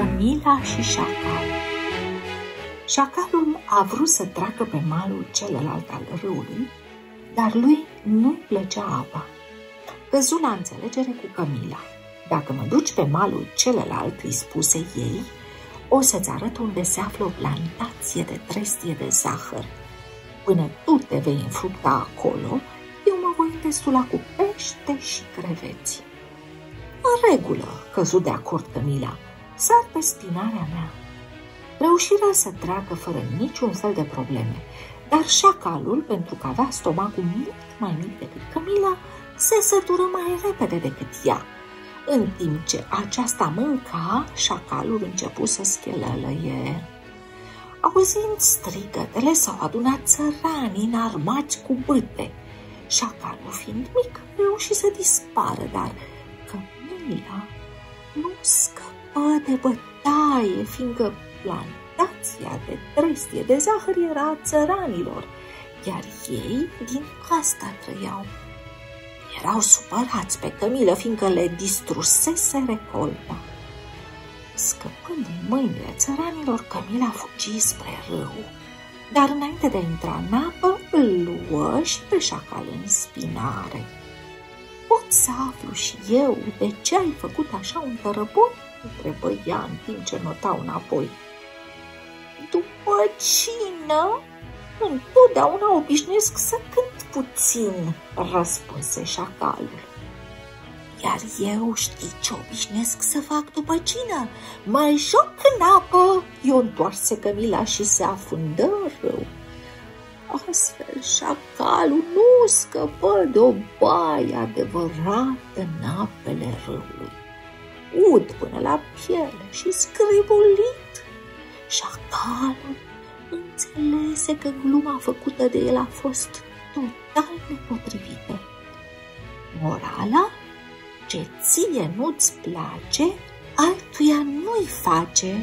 Cămila și Șacal Șacalul a vrut să treacă pe malul celălalt al râului, dar lui nu-i plăcea apa. Căzu la înțelegere cu Cămila. Dacă mă duci pe malul celălalt, îi spuse ei, o să-ți arăt unde se află o plantație de trestie de zahăr. Până tu te vei înfructa acolo, eu mă voi îndestula cu pește și creveți. În regulă, căzu de acord Camila, sar pe spinarea mea. Reușiră să treacă fără niciun fel de probleme, dar șacalul, pentru că avea stomacul mult mai mic decât Camila, se sătură mai repede decât ea. În timp ce aceasta mânca, șacalul începu să schelălăie. Auzind strigătele, s-au adunat țărani înarmați cu bâte. Șacalul fiind mic, reuși să dispară, dar Camila nu scăpă de bătaie, fiindcă plantația de trestie de zahăr era a țăranilor, iar ei din asta trăiau. Erau supărați pe Camilă, fiindcă le distrusese recolta. Scăpând din mâinile țăranilor, Camila fugi spre râu. Dar înainte de a intra în apă, îl luă și pe șacal în spinare. Pot să aflu și eu de ce ai făcut așa un tărăboi? Întrebă ea în timp ce notau înapoi. După cină, întotdeauna obișnuiesc să cânt puțin, răspunse șacalul. Iar eu știi ce obișnuiesc să fac după cină? Mă joc în apă, eu întoarse Camila și se afundă rău. Astfel, șacalul nu scăpă de o baie adevărată în apele râului. Ud până la piele și scribulit. Șacalul înțelese că gluma făcută de el a fost total nepotrivită. Morala? Ce ție nu-ți place, altuia nu-i face